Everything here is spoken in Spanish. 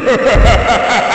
kitty, kitty. Ha ha ha ha!